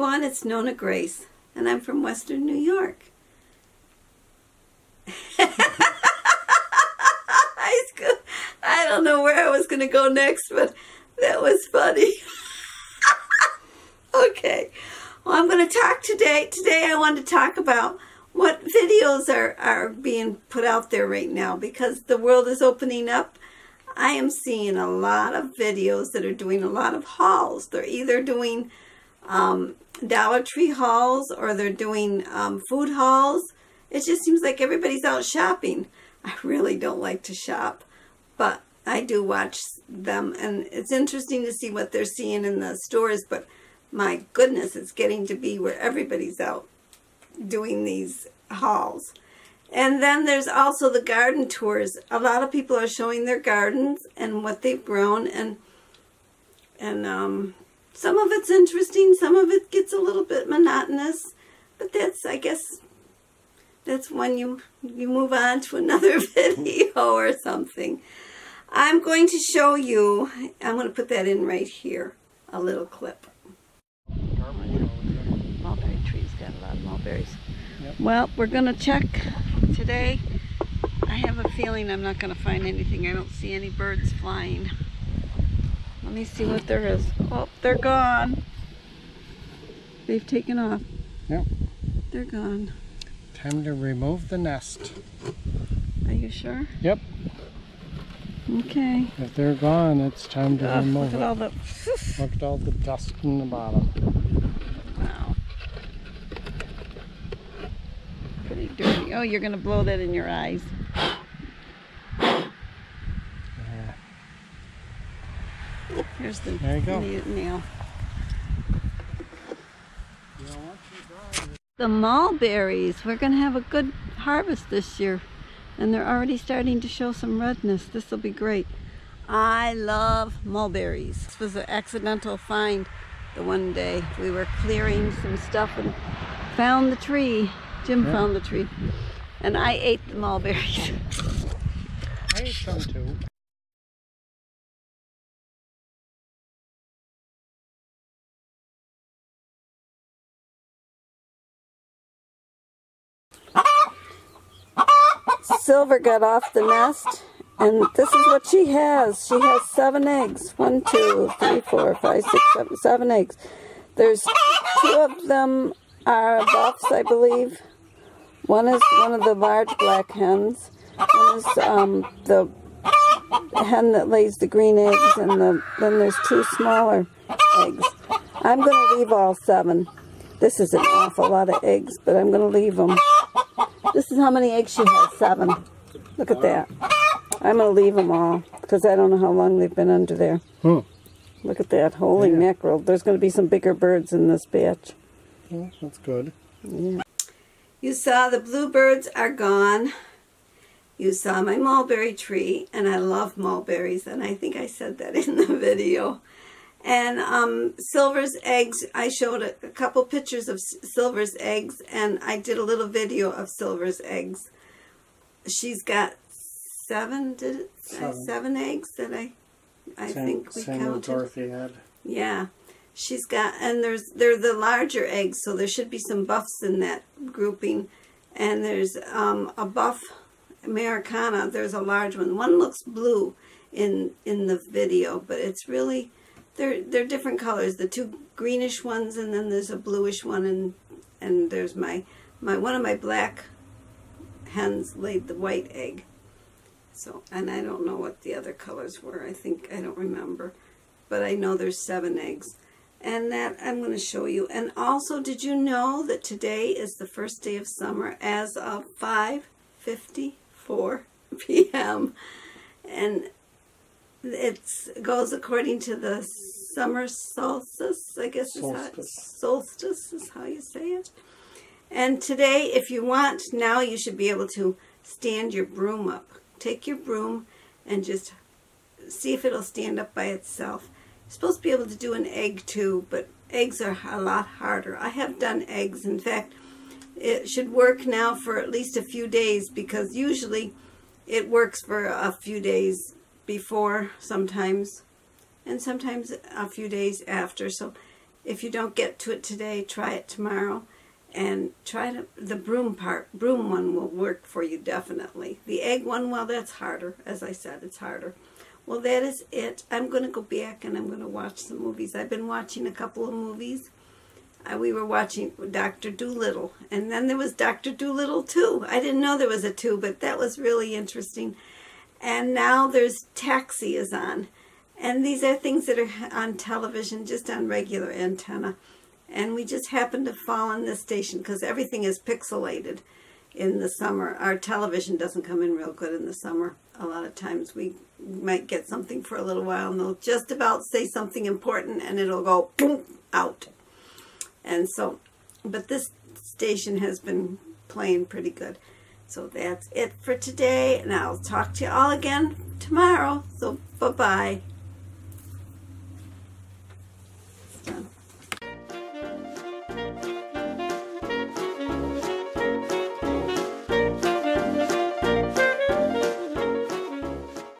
everyone. It's Nonna Grace, and I'm from Western New York. I don't know where I was going to go next, but that was funny. okay. Well, I'm going to talk today. Today I want to talk about what videos are, are being put out there right now because the world is opening up. I am seeing a lot of videos that are doing a lot of hauls. They're either doing um, Dollar Tree hauls or they're doing um, food hauls. It just seems like everybody's out shopping. I really don't like to shop, but I do watch them and it's interesting to see what they're seeing in the stores, but my goodness, it's getting to be where everybody's out doing these hauls. And then there's also the garden tours. A lot of people are showing their gardens and what they've grown and and um, some of it's interesting, some of it gets a little bit monotonous, but that's, I guess, that's when you, you move on to another video or something. I'm going to show you, I'm going to put that in right here, a little clip. Mulberry trees got a lot of mulberries. Yep. Well, we're going to check today. I have a feeling I'm not going to find anything. I don't see any birds flying. Let me see what there is. Oh, they're gone. They've taken off. Yep. They're gone. Time to remove the nest. Are you sure? Yep. Okay. If they're gone, it's time to uh, remove look at it. all the Look at all the dust in the bottom. Wow. Pretty dirty. Oh, you're going to blow that in your eyes. Here's the there you go. nail. The mulberries. We're going to have a good harvest this year. And they're already starting to show some redness. This will be great. I love mulberries. This was an accidental find the one day. We were clearing some stuff and found the tree. Jim yeah. found the tree. And I ate the mulberries. I ate some too. Silver got off the nest, and this is what she has. She has seven eggs. One, two, three, four, five, six, seven, seven eggs. There's two of them are buffs, I believe. One is one of the large black hens. One is um, the hen that lays the green eggs, and the, then there's two smaller eggs. I'm going to leave all seven. This is an awful lot of eggs, but I'm going to leave them. This is how many eggs she has, seven. Look at that. I'm going to leave them all because I don't know how long they've been under there. Hmm. Look at that. Holy yeah. mackerel. There's going to be some bigger birds in this batch. Yeah, that's good. Yeah. You saw the bluebirds are gone. You saw my mulberry tree, and I love mulberries, and I think I said that in the video. And um, Silver's eggs, I showed a, a, couple pictures of Silver's eggs, and I did a little video of Silver's eggs. She's got seven, did it seven, seven eggs that I, I same, think we same counted. Dorothy had. Yeah, she's got, and there's they're the larger eggs, so there should be some buffs in that grouping. And there's um, a buff Americana. There's a large one. One looks blue in in the video, but it's really they're they're different colors. The two greenish ones, and then there's a bluish one, and and there's my my one of my black hens laid the white egg. So, and I don't know what the other colors were. I think I don't remember, but I know there's seven eggs. And that I'm going to show you. And also, did you know that today is the first day of summer as of 5.54 p.m. And it goes according to the summer solstice, I guess solstice. is how, solstice is how you say it. And today, if you want, now you should be able to stand your broom up. Take your broom and just see if it'll stand up by itself. You're supposed to be able to do an egg too, but eggs are a lot harder. I have done eggs. In fact, it should work now for at least a few days because usually it works for a few days before sometimes and sometimes a few days after. So if you don't get to it today, try it tomorrow. And try to, the broom part, broom one will work for you definitely. The egg one, well, that's harder. As I said, it's harder. Well, that is it. I'm going to go back and I'm going to watch some movies. I've been watching a couple of movies. Uh, we were watching Dr. Dolittle, and then there was Dr. Dolittle 2. I didn't know there was a 2, but that was really interesting. And now there's Taxi is on. And these are things that are on television, just on regular antenna. And we just happened to fall on this station because everything is pixelated in the summer. Our television doesn't come in real good in the summer. A lot of times we might get something for a little while and they'll just about say something important and it'll go boom, out. And so, but this station has been playing pretty good. So that's it for today, and I'll talk to you all again tomorrow. So bye-bye.